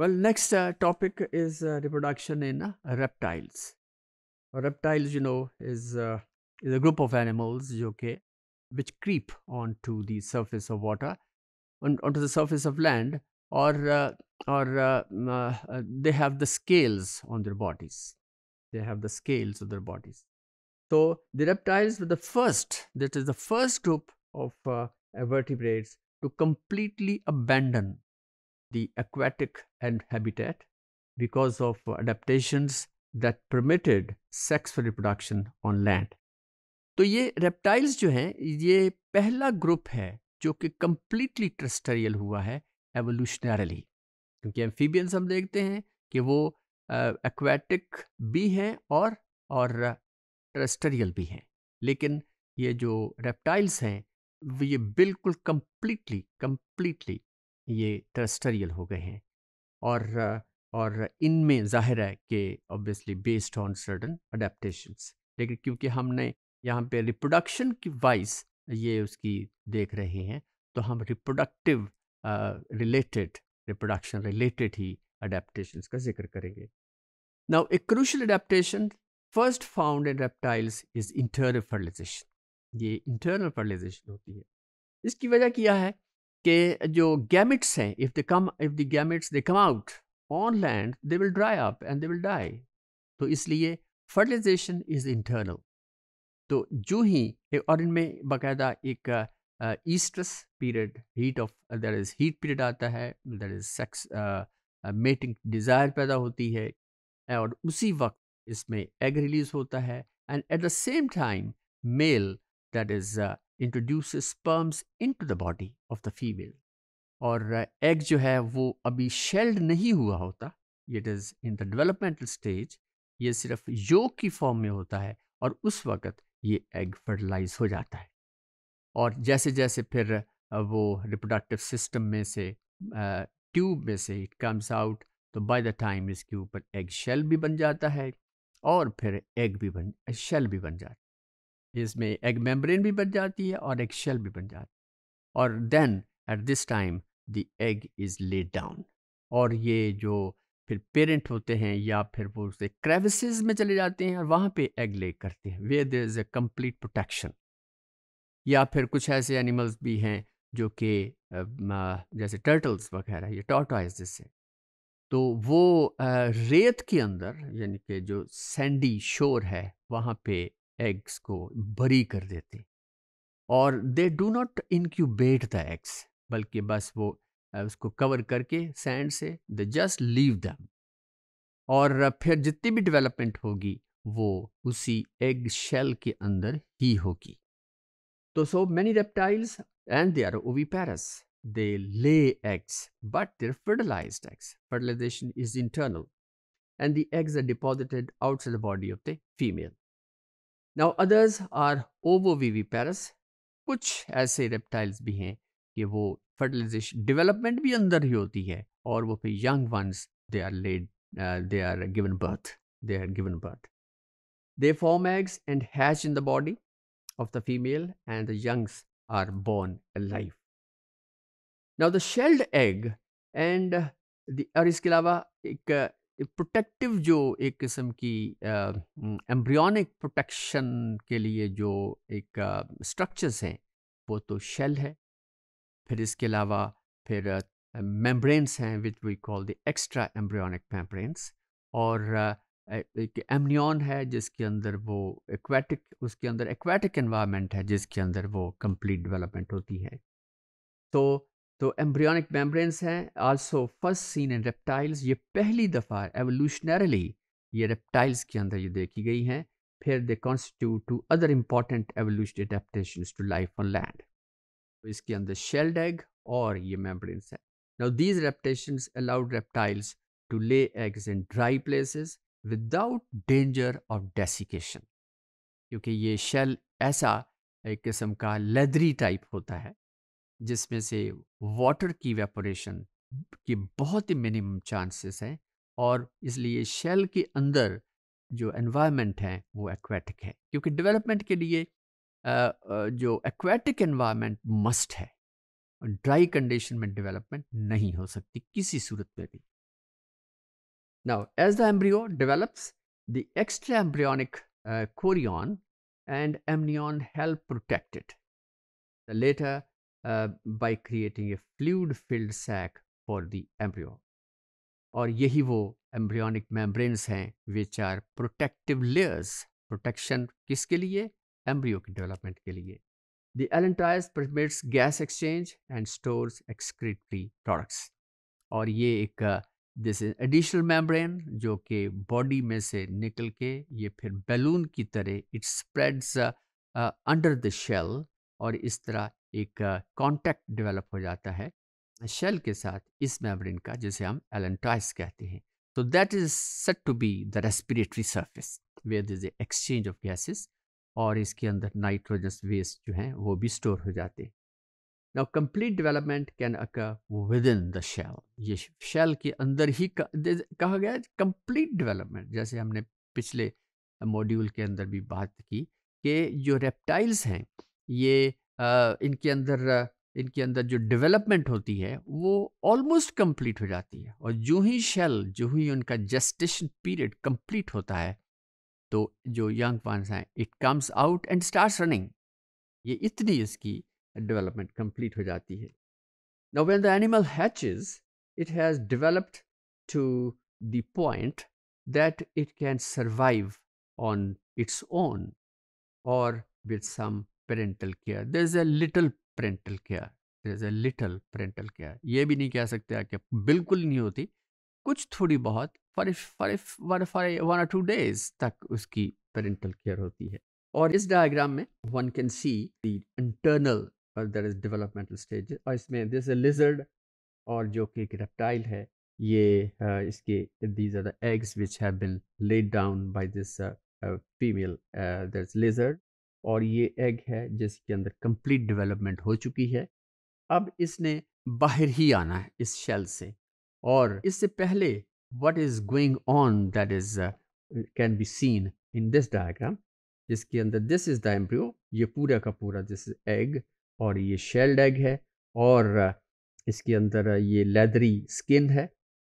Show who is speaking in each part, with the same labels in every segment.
Speaker 1: Well, next uh, topic is uh, reproduction in uh, reptiles. Reptiles, you know, is uh, is a group of animals okay, which creep onto the surface of water, on, onto the surface of land, or uh, or they have the scales on their bodies. They have the scales of their bodies. So the reptiles were the first. That is the first group of uh, vertebrates to completely abandon the aquatic and habitat because of adaptations that permitted sex for reproduction on land. تو یہ reptiles جو ہیں، یہ پہلا group ہے جو کہ completely ٹرسٹریل ہوا ہے ایولیوشنرلی کیونکہ ایمفیبینس ہم دیکھتے ہیں کہ وہ ایکویٹک بھی ہیں اور اور ٹرسٹریل بھی ہیں لیکن یہ جو ریپٹائلس ہیں یہ بالکل کمپلیٹلی کمپلیٹلی یہ ٹرسٹریل ہو گئے ہیں۔ اور اور ان میں ظاہر ہے کہ obviously based on certain adaptations لیکن کیونکہ ہم نے یہاں پہ ریپروڈکشن کی وائز یہ اس کی دیکھ رہے ہیں، تو ہم ریپروڈکٹیو ریلیٹڈ ریپروڈکشن ریلیٹڈ ہی اڈیپٹیشنس کا ذکر کریں گے۔ نا ایک crucial adaptation first found in reptiles is internal fertilisation یہ انٹرنل فرٹیلائزیشن ہوتی ہے۔ اس کی وجہ کیا ہے؟ کہ جو گیمٹس ہیں if they come of the gametes they come out on land they will dry up and they will die تو اس لیے فرٹیلائزیشن از انٹرنل تو جو ہی اور ان میں باقاعدہ ایک oestrus period heat of there is heat period آتا ہے there is sex mating desire پیدا ہوتی ہے، اور اسی وقت اس میں ایگ ریلیز ہوتا ہے and at the same time male that is introduce sperms into the body of the female اور ایگ جو ہے وہ ابھی شیلڈ نہیں ہوا ہوتا. It is in the developmental stage یہ صرف یوگ کی فارم میں ہوتا ہے اور اس وقت یہ ایگ فرٹیلائز ہو جاتا ہے. اور جیسے جیسے پھر وہ ریپروڈکٹیو سسٹم میں سے ٹیوب میں سے اٹ کمس آؤٹ تو بائی دا ٹائم اس کے اوپر ایگ شیل بھی بن جاتا ہے اور پھر ایگ بھی بن شیل بھی بن جاتا ہے. اس میں ایگ میمبرین بھی بن جاتی ہے اور ایگ شیل بھی بن جاتی ہے۔ اور then at this time the egg is laid down اور یہ جو پھر پیرنٹ ہوتے ہیں یا پھر وہ اسے کریوسز میں چلے جاتے ہیں اور وہاں پہ ایگ لے کرتے ہیں۔ Where there is a complete protection یا پھر کچھ ایسے اینیملس بھی ہیں جو کہ جیسے ٹرٹلس وغیرہ یہ ٹاٹائز جس سے تو وہ ریت کے اندر یعنی کہ جو سینڈی شور ہے، وہاں پہ ایگس کو بری کر دیتے اور they do not incubate the eggs بلکہ بس وہ اس کو کور کر کے سینڈ سے دا جسٹ لیو دم اور پھر جتنی بھی ڈیولپمنٹ ہوگی وہ اسی ایگ شیل کے اندر ہی ہوگی۔ تو so many reptiles and they are oviparous they lay eggs but their fertilized eggs fertilization is internal and the eggs are deposited outside the body of the female now others are ovoviviparous کچھ ایسے reptiles بھی ہیں کہ وہ fertilisation development بھی اندر ہی ہوتی ہے اور وہ پھر young ones they are laid they are gone birth they are gone birth they form eggs and hatch in the body of the female and the eggs are born life now the shelled egg and اور اس کے علاوہ ایک protective جو ایک قسم کی embryonic protection کے لیے جو ایک اسٹرکچرس ہیں، وہ تو شیل ہے۔ پھر اس کے علاوہ پھر میمبرینس ہیں، which we call the extra embryonic membranes اور ایک ایمنیون ہے، جس کے اندر وہ ایکویٹک اس کے اندر ایکویٹک انوائرمنٹ ہے، جس کے اندر وہ کمپلیٹ ڈیولپمنٹ ہوتی ہے۔ تو تو ایمبریونک میمبرینس ہیں also first seen in reptiles یہ پہلی دفعہ ایولیوشنرلی یہ ریپٹائلس کے اندر یہ دیکھی گئی ہیں. پھر they constitute two other important evolution adaptations to life on land اس کے اندر شیلڈ ایگ اور یہ میمبرینس ہے now these adaptations allowed reptiles to lay eggs in dry places without danger of desiccation کیونکہ یہ شیل ایسا ایک قسم کا لیدری ٹائپ ہوتا ہے. جس میں سے واٹر کی ویپوریشن کی بہت ہی منیمم چانسز ہیں اور اس لیے شیل کے اندر جو انوائرمنٹ ہے وہ ایکویٹک ہے کیونکہ ڈیولپمنٹ کے لیے جو ایکویٹک انوائرمنٹ مسٹ ہے ڈرائی کنڈیشن میں ڈیولپمنٹ نہیں ہو سکتی کسی صورت میں بھی۔ Now, as the embryo develops, the extraembryonic uh, chorion and amnion help protect it. Later, uh, by creating a fluid-filled sac for the embryo. اور یہی وہ ایمبریونک میمبرینس ہیں which are protective layers protection کس کے لیے؟ Embryo کی development کے لیے. The allantois permits gas exchange and stores excretory products اور یہ ایک دس ایڈیشنل میمبرین جو کہ باڈی میں سے نکل کے یہ پھر بیلون کی طرح it spreads under the shell اور اس طرح ایک کانٹیکٹ ڈیولپ ہو جاتا ہے شیل کے ساتھ اس میمبرین کا جسے ہم ایلنٹائز کہتے ہیں۔ تو that is said to be the respiratory surface where there's a exchange of gases اور اس کے اندر نائٹروجنس ویسٹ جو ہیں وہ بھی اسٹور ہو جاتے ہیں۔ نا complete development can occur with in the shell. یہ شیل کے اندر ہی کہا گیا کمپلیٹ ڈیولپمنٹ۔ جیسے ہم نے پچھلے موڈیول کے اندر بھی بات کی کہ جو ریپٹائلس ہیں یہ ان کے اندر، ان کے اندر جو ڈیولپمنٹ ہوتی ہے، وہ آلموسٹ کمپلیٹ ہو جاتی ہے۔ اور جو ہی شیل جو ہی ان کا جسٹیشن پیریڈ کمپلیٹ ہوتا ہے، تو جو ینگ وانس ہیں it comes out and starts running یہ اتنی اس کی ڈیولپمنٹ کمپلیٹ ہو جاتی ہے۔ نا when the animal hatches it has developed to the point that it can survive on its own or with some parental care there is a little parental care there is a little parental care یہ بھی نہیں کہہ سکتے کہ بالکل نہیں ہوتی کچھ تھوڑی بہت ون آر ٹو ڈیز تک اس کی پیرنٹل کیئر ہوتی ہے اور اس ڈائیگرام میں one can see the internal there is developmental stage اور اس میں دس اے لیزرڈ اور جو کہ ایک ریپٹائل ہے یہ اس کے these are the eggs which have been laid down by this female there is lizard اور یہ ایگ ہے جس کے اندر کمپلیٹ ڈیولپمنٹ ہو چکی ہے۔ اب اس نے باہر ہی آنا ہے اس شیل سے۔ اور اس سے پہلے what is going on that is can be seen in this diagram جس کے اندر دس از دا ایمبریو یہ پورا کا پورا دس از ایگ اور یہ شیلڈ ایگ ہے۔ اور اس کے اندر یہ لیدری اسکن ہے۔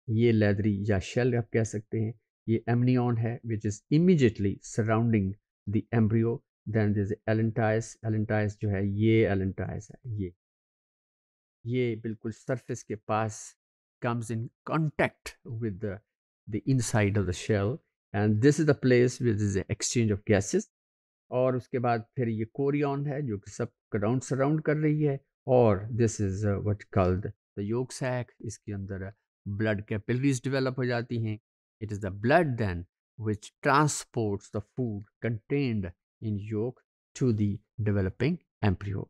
Speaker 1: یہ لیدری یا شیل آپ کہہ سکتے ہیں۔ یہ ایمنیون ہے which is immediately surrounding the embryo then this allantois allantois جو ہے یہ ایلنٹائز ہے یہ یہ بالکل سرفیس کے پاس comes in contact with the inside of the shell and this is the place with is a exchange of gases اور اس کے بعد پھر یہ کوریون ہے جو کہ سب کراؤنڈ سراؤنڈ کر رہی ہے اور دس is what called the yoga sac اس کے اندر بلڈ کیپلریز ڈیولپ ہو جاتی ہیں it is the blood then which transports the food contained In yolk to the developing embryo.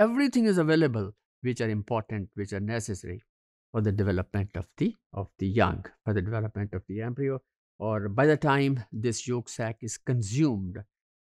Speaker 1: everything is available which are important, which are necessary for the development of the of the young, for the development of the embryo. Or by the time this yolk sac is consumed,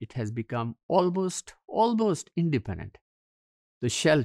Speaker 1: It has become almost almost independent. The shell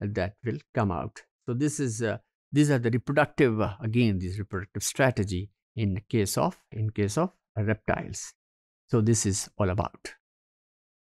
Speaker 1: that will come out. So this is uh, these are the reproductive uh, again this reproductive strategy in case of in case of reptiles. So this is all about.